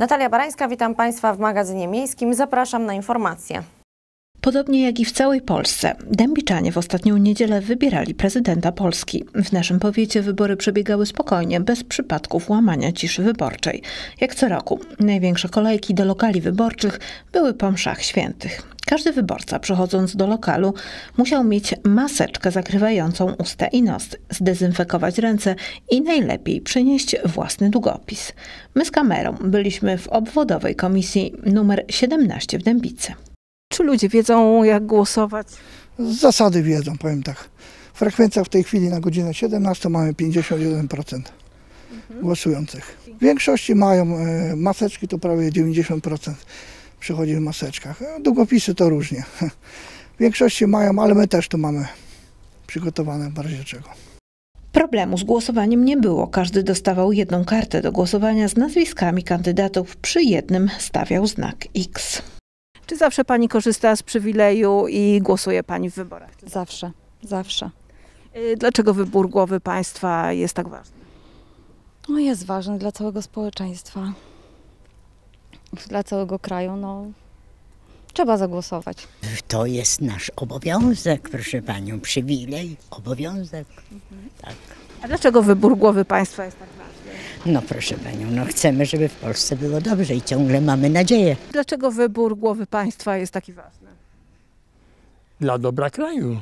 Natalia Barańska, witam Państwa w magazynie miejskim. Zapraszam na informacje. Podobnie jak i w całej Polsce, dębiczanie w ostatnią niedzielę wybierali prezydenta Polski. W naszym powiecie wybory przebiegały spokojnie, bez przypadków łamania ciszy wyborczej. Jak co roku, największe kolejki do lokali wyborczych były po mszach świętych. Każdy wyborca przychodząc do lokalu musiał mieć maseczkę zakrywającą usta i nos, zdezynfekować ręce i najlepiej przynieść własny długopis. My z kamerą byliśmy w obwodowej komisji numer 17 w Dębicy. Czy ludzie wiedzą, jak głosować? Z zasady wiedzą, powiem tak. Frekwencja w tej chwili na godzinę 17 mamy 51% głosujących. W większości mają e, maseczki, to prawie 90% przychodzi w maseczkach. Długopisy to różnie. W większości mają, ale my też to mamy przygotowane w razie czego. Problemu z głosowaniem nie było. Każdy dostawał jedną kartę do głosowania z nazwiskami kandydatów. Przy jednym stawiał znak X. Czy zawsze Pani korzysta z przywileju i głosuje Pani w wyborach? Zawsze, zawsze. Y, Dlaczego wybór głowy państwa jest tak ważny? No jest ważny dla całego społeczeństwa, dla całego kraju. No, trzeba zagłosować. To jest nasz obowiązek, proszę panią, przywilej, obowiązek. Tak. A dlaczego wybór głowy państwa jest tak ważny? No proszę panią, no chcemy, żeby w Polsce było dobrze i ciągle mamy nadzieję. Dlaczego wybór głowy państwa jest taki ważny? dla dobra kraju,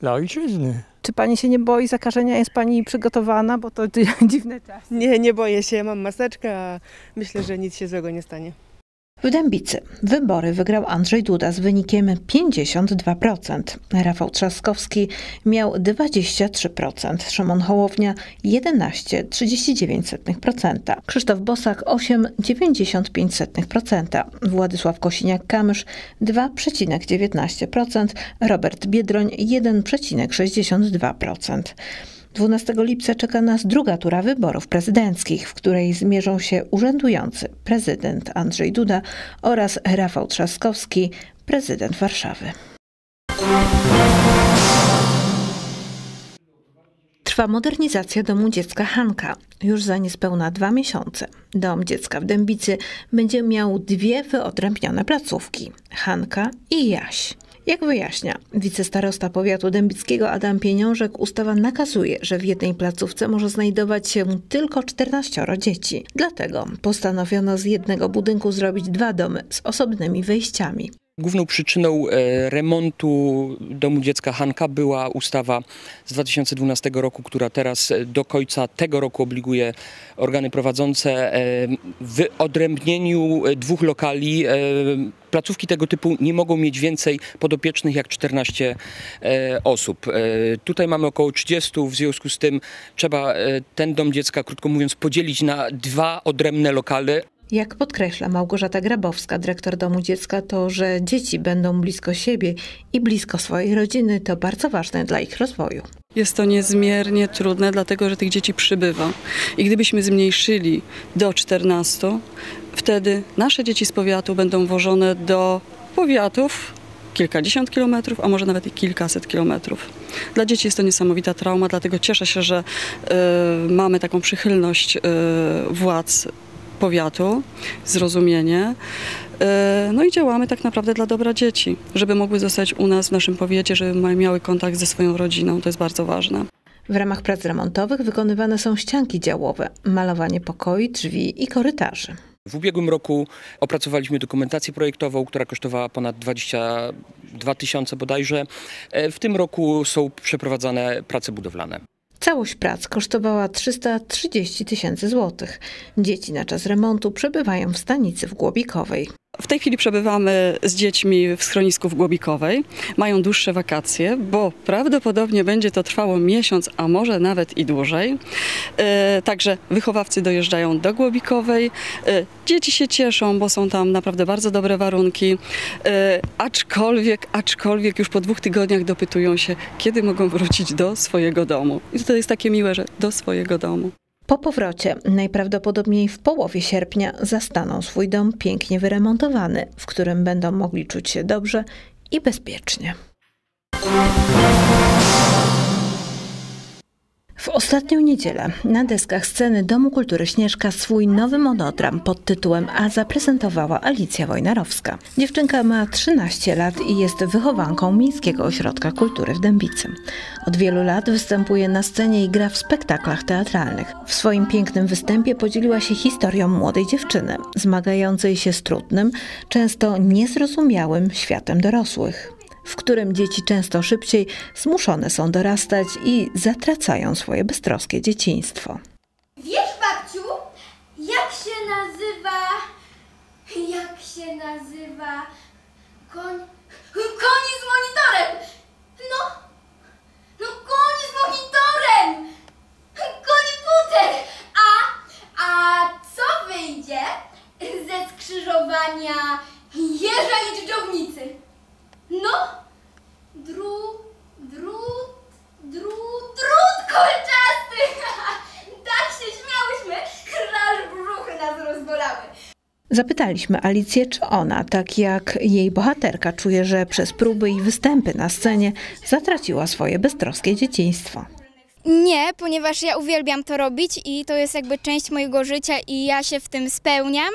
dla ojczyzny. Czy Pani się nie boi zakażenia? Jest Pani przygotowana? Bo to dziwne czasy. Nie, nie boję się, mam maseczkę, a myślę, że nic się złego nie stanie. W Dębicy wybory wygrał Andrzej Duda z wynikiem 52%. Rafał Trzaskowski miał 23%, Szymon Hołownia 11,39%, Krzysztof Bosak 8,95%, Władysław Kosiniak-Kamysz 2,19%, Robert Biedroń 1,62%. 12 lipca czeka nas druga tura wyborów prezydenckich, w której zmierzą się urzędujący prezydent Andrzej Duda oraz Rafał Trzaskowski, prezydent Warszawy. Trwa modernizacja domu dziecka Hanka. Już za niespełna dwa miesiące. Dom dziecka w Dębicy będzie miał dwie wyodrębnione placówki. Hanka i Jaś. Jak wyjaśnia wicestarosta powiatu dębickiego Adam Pieniążek, ustawa nakazuje, że w jednej placówce może znajdować się tylko 14 dzieci. Dlatego postanowiono z jednego budynku zrobić dwa domy z osobnymi wejściami. Główną przyczyną e, remontu domu dziecka Hanka była ustawa z 2012 roku, która teraz e, do końca tego roku obliguje organy prowadzące e, w odrębnieniu dwóch lokali. Placówki tego typu nie mogą mieć więcej podopiecznych jak 14 e, osób. Tutaj mamy około 30, w związku z tym trzeba ten dom dziecka, krótko mówiąc, podzielić na dwa odrębne lokale. Jak podkreśla Małgorzata Grabowska, dyrektor domu dziecka, to, że dzieci będą blisko siebie i blisko swojej rodziny, to bardzo ważne dla ich rozwoju. Jest to niezmiernie trudne, dlatego że tych dzieci przybywa. I gdybyśmy zmniejszyli do 14, wtedy nasze dzieci z powiatu będą wożone do powiatów kilkadziesiąt kilometrów, a może nawet i kilkaset kilometrów. Dla dzieci jest to niesamowita trauma, dlatego cieszę się, że e, mamy taką przychylność e, władz powiatu, zrozumienie. E, No i działamy tak naprawdę dla dobra dzieci, żeby mogły zostać u nas w naszym powiecie, żeby miały kontakt ze swoją rodziną. To jest bardzo ważne. W ramach prac remontowych wykonywane są ścianki działowe, malowanie pokoi, drzwi i korytarzy. W ubiegłym roku opracowaliśmy dokumentację projektową, która kosztowała ponad 22 tysiące bodajże. E, W tym roku są przeprowadzane prace budowlane. Całość prac kosztowała 330 tysięcy złotych. Dzieci na czas remontu przebywają w stanicy w Głobikowej. W tej chwili przebywamy z dziećmi w schronisku w Głobikowej. Mają dłuższe wakacje, bo prawdopodobnie będzie to trwało miesiąc, a może nawet i dłużej. E, Także wychowawcy dojeżdżają do Głobikowej. E, Dzieci się cieszą, bo są tam naprawdę bardzo dobre warunki. E, Aczkolwiek, aczkolwiek już po dwóch tygodniach dopytują się, kiedy mogą wrócić do swojego domu. I to jest takie miłe, że do swojego domu. Po powrocie, najprawdopodobniej w połowie sierpnia, zastaną swój dom pięknie wyremontowany, w którym będą mogli czuć się dobrze i bezpiecznie. W ostatnią niedzielę na deskach sceny Domu Kultury Śnieżka swój nowy monodram pod tytułem A zaprezentowała Alicja Wojnarowska. Dziewczynka ma 13 lat i jest wychowanką Miejskiego Ośrodka Kultury w Dębicy. Od wielu lat występuje na scenie i gra w spektaklach teatralnych. W swoim pięknym występie podzieliła się historią młodej dziewczyny, zmagającej się z trudnym, często niezrozumiałym światem dorosłych w którym dzieci często szybciej zmuszone są dorastać i zatracają swoje beztroskie dzieciństwo. Wiesz, babciu, jak się nazywa. Jak się nazywa. Koń. Koni z monitorem! No! No, koni z monitorem! Koniputer! A. A co wyjdzie ze skrzyżowania jeża i dżdżownicy? No! Drut, drut, drut, drut kolczasty! tak się śmiałyśmy, że aż brzuchy nas rozbolały. Zapytaliśmy Alicję, czy ona, tak jak jej bohaterka, czuje, że przez próby i występy na scenie zatraciła swoje beztroskie dzieciństwo. Nie, ponieważ ja uwielbiam to robić i to jest jakby część mojego życia i ja się w tym spełniam,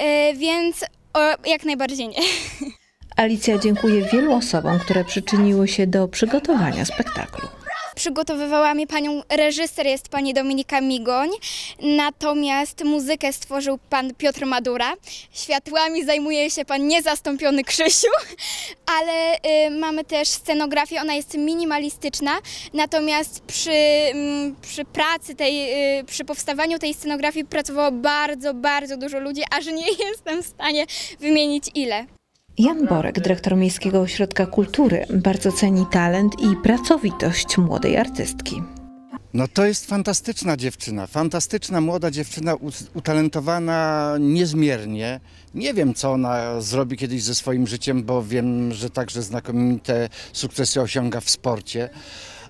yy, więc o, jak najbardziej nie. Alicja dziękuję wielu osobom, które przyczyniły się do przygotowania spektaklu. Przygotowywała mnie panią reżyser, jest pani Dominika Migoń, natomiast muzykę stworzył pan Piotr Madura. Światłami zajmuje się pan niezastąpiony Krzysiu, ale y, mamy też scenografię, ona jest minimalistyczna, natomiast przy, mm, przy pracy tej, y, przy powstawaniu tej scenografii pracowało bardzo, bardzo dużo ludzi, aż nie jestem w stanie wymienić ile. Jan Borek, dyrektor Miejskiego Ośrodka Kultury, bardzo ceni talent i pracowitość młodej artystki. No to jest fantastyczna dziewczyna, fantastyczna młoda dziewczyna, utalentowana niezmiernie. Nie wiem, co ona zrobi kiedyś ze swoim życiem, bo wiem, że także znakomite sukcesy osiąga w sporcie.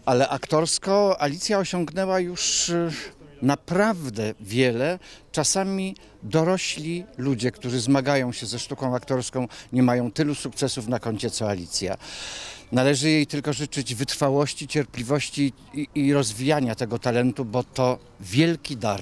Ale aktorsko Alicja osiągnęła już y, naprawdę wiele. Czasami dorośli ludzie, którzy zmagają się ze sztuką aktorską, nie mają tylu sukcesów na koncie co Alicja. Należy jej tylko życzyć wytrwałości, cierpliwości i, i rozwijania tego talentu, bo to wielki dar.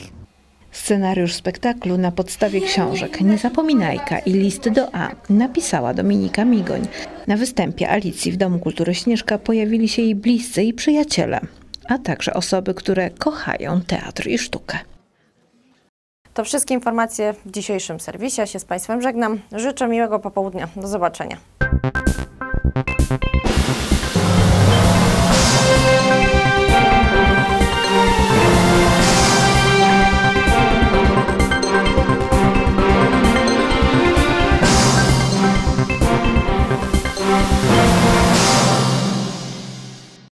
Scenariusz spektaklu na podstawie książek Niezapominajka i Listy do A napisała Dominika Migoń. Na występie Alicji w Domu Kultury Śnieżka pojawili się jej bliscy i przyjaciele, a także osoby, które kochają teatr i sztukę. To wszystkie informacje w dzisiejszym serwisie. Ja się z Państwem żegnam. Życzę miłego popołudnia. Do zobaczenia.